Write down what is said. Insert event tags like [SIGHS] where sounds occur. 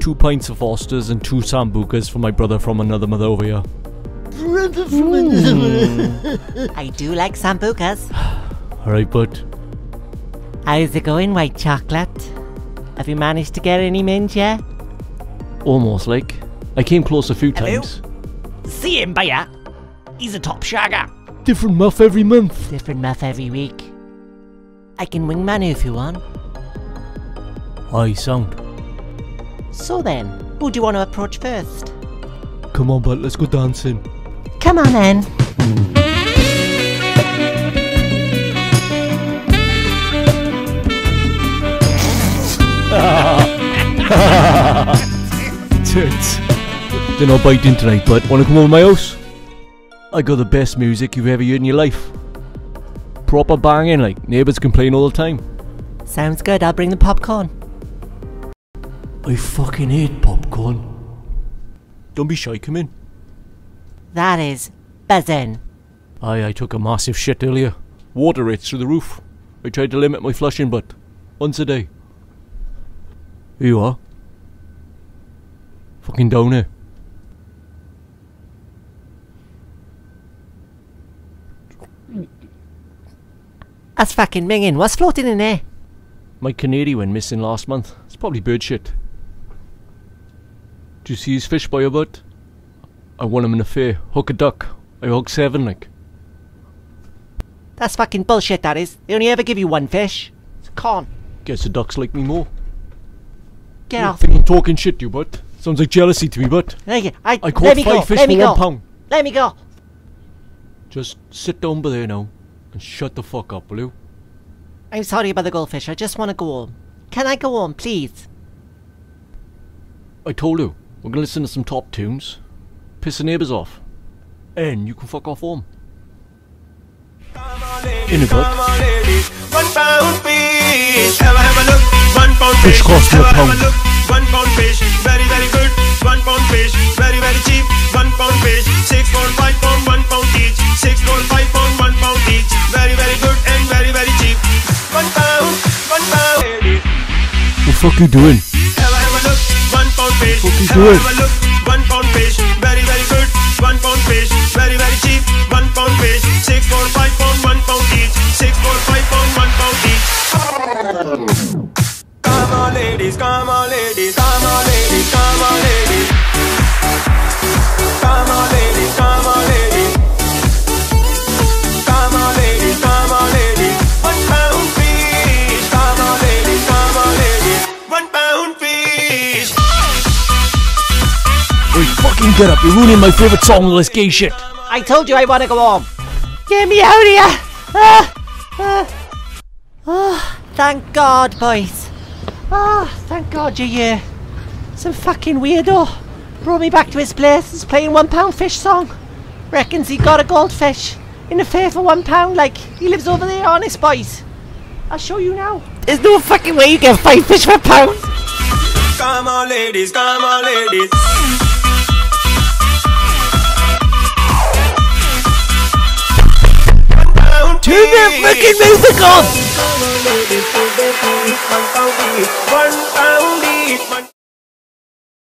two pints of Foster's and two Sambucas for my brother from another mother over here. Brother from another. Hmm. I do like sambucas. [SIGHS] Alright, but How's it going, white chocolate? Have you managed to get any mint yet? almost like. I came close a few Hello? times. See him, buyer. He's a top shagger. Different muff every month. Different muff every week. I can wingman you if you want. Aye, sound. So then, who do you want to approach first? Come on, bud, let's go dancing. Come on then. Tits. They're not biting tonight, but wanna come over my house? I got the best music you've ever heard in your life. Proper banging, like neighbours complain all the time. Sounds good, I'll bring the popcorn. I fucking hate popcorn. Don't be shy, come in. That is buzzing. Aye, I took a massive shit earlier. Water rates through the roof. I tried to limit my flushing, but once a day. Here you are. Fucking down here. That's fucking minging. What's floating in there? My canary went missing last month. It's probably bird shit. Do you see his fish by your butt? I won him in a fair. Hook a duck. I hooked seven, like. That's fucking bullshit, that is. They only ever give you one fish. It's a con. Guess the ducks like me more. Get You off think me. I'm talking shit to you, but sounds like jealousy to me, but Thank you. I, I let caught me five go. fish let for me go. Let me go. Just sit down by there now and shut the fuck up, will you? I'm sorry about the goldfish. I just want to go home. Can I go home, please? I told you, we're gonna listen to some top tunes. Piss the neighbours off. And you can fuck off home. In a butt. One pound fish. Have a have a look. One pound Fish fish. cost a Have pound. look. One pound fish. Very very good. One pound fish. Very very cheap. One pound fish. Six pound, five pound, one pound each. Six pound, five pound, one pound each. Very very good and very very cheap. One pound. One pound. What the fuck you doing? Fish. What you Have a doing? have a look. One pound fish. Very very good. One pound fish. Very very cheap. One pound fish. Six pound, five pound, one pound each. Six pound, five pound, one pound each. Come on, ladies. Come on, ladies. Come get up, you're ruining my favourite song of this gay shit. I told you I want to go home. Get me out of here. Ah, ah. Oh, thank God, boys. Ah, thank God you're here. Some fucking weirdo brought me back to his place. He's playing one pound fish song. Reckons he got a goldfish in a fair for one pound. Like he lives over there, honest boys. I'll show you now. There's no fucking way you get five fish for a pound. Come on, ladies. Come on, ladies. they're making musicals!